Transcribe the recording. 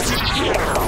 Here.